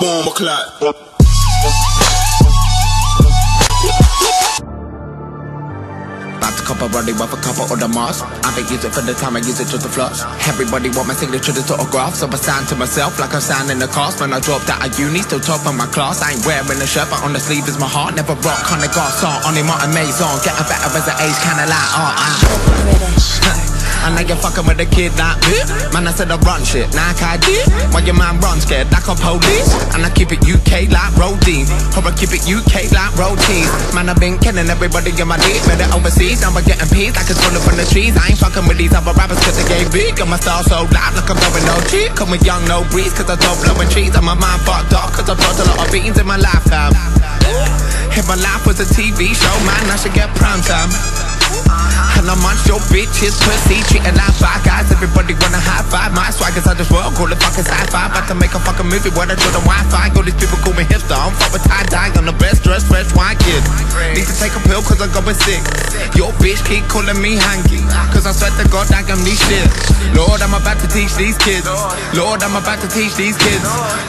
Bomba clot. About to cop a body with a couple of the moss. I been use it for the time I use it just to floss. Everybody want my signature to autograph, so I sign to myself like I'm signing the cost. When I dropped out of uni, still top of my class. I ain't wearing a shirt, but on the sleeve is my heart. Never rock, on the got song on him, Maison. Getting better as an age, kinda like, oh, I know you're fucking with a kid like me. Man, I said I run shit, like I did. Why your man run scared like a police? And I keep it UK like Rodine. Or I keep it UK like routine. Man, I've been killing everybody in my league. Better overseas, now I'm getting peas like it's falling from the trees. I ain't fucking with these other rappers cause they gave big. Got my style so loud like I'm blowing no cheat. Come with young, no breeze cause I don't blowing trees. And my mind fucked up cause I've lost a lot of beans in my lifetime. If my life was a TV show, man, I should get prime time. And I munch your bitch's pussy, treating like five guys. Everybody wanna high five. My swag is out this world, call it fucking sci-fi. About to make a fucking movie where I draw the Wi-Fi. All these people call me hipster. I'm fuck with tie dye. I'm the best dressed fresh wine kid. Need to take a pill cause I'm going sick. Your bitch keep calling me hanky. Cause I swear to God, I am these shit. Lord, I'm about to teach these kids. Lord, I'm about to teach these kids.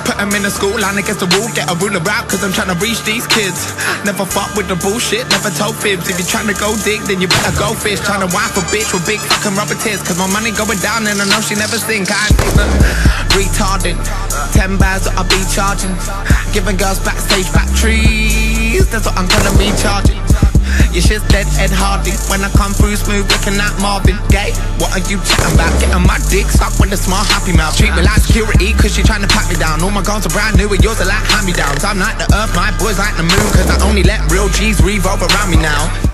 Put them in the school line against the wall. Get a ruler out cause I'm trying to reach these kids. Never fuck with the bullshit, never told fibs. If you're trying to go dig, then you better go fish. Trying to wife a bitch with big fucking rubber tears. Cause my money going down and I know she never sink. I retarded. Ten bags that I be charging. Giving girls backstage batteries. That's what I'm gonna be charging. Your shit's dead Ed Hardy When I come through smooth looking like Marvin Gaye What are you chatting about? Getting my dick sucked with a small happy mouth Treat me like security cause she trying to pat me down All my guns are brand new and yours are like hand-me-downs I'm like the earth, my boys like the moon Cause I only let real G's revolve around me now